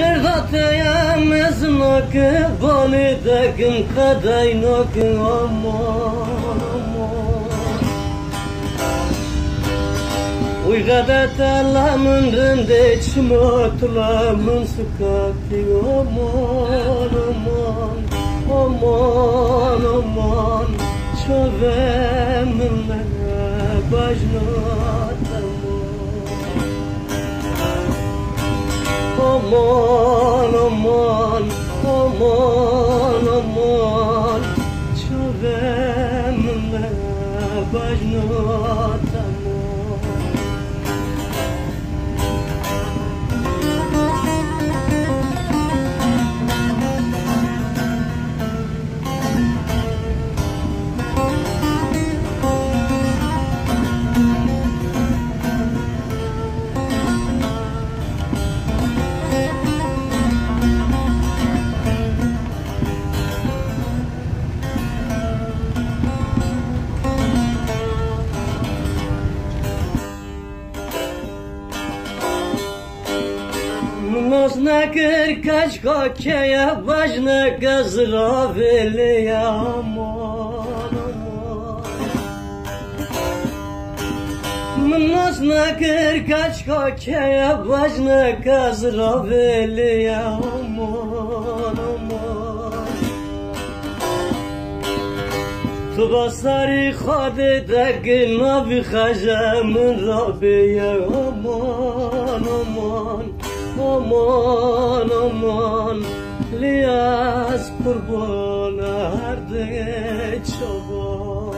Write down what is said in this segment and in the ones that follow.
Cerdataya meznak bani dekin kadaynak aman aman Uygadet Allah'ımın rende çimotlamın sıkati aman aman aman aman Çövemin bajnat aman aman aman aman Çövemin bajnat aman Нужно кыркач кокея, важно газра велия, амон, амон. Нужно кыркач кокея, важно газра велия, амон, амон. تو با سری خود دگ نبی خجم رابی امان امان aman aman liyaz kurban erdi çoban.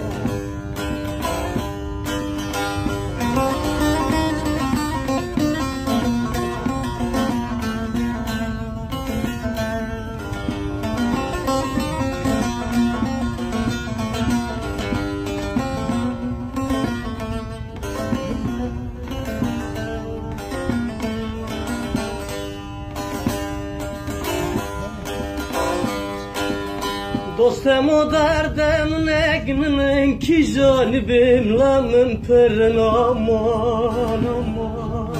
O derdem negnin ki canibim lamın perin aman aman.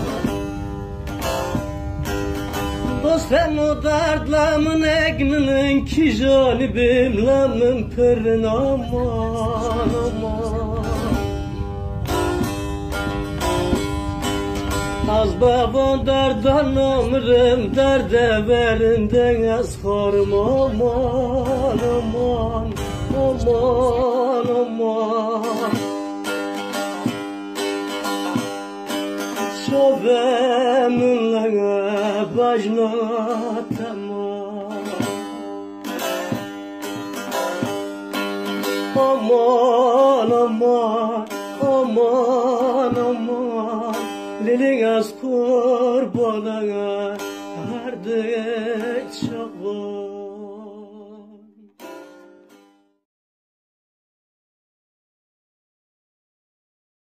Dostum o derdlemin egninin ki canibim lamın perin aman aman Az babam derdan ömrüm derde verinden yazkarım aman aman aman aman. Şoveminle bajna tamam. Aman aman aman aman Lilin az kurbana Ardı çabuk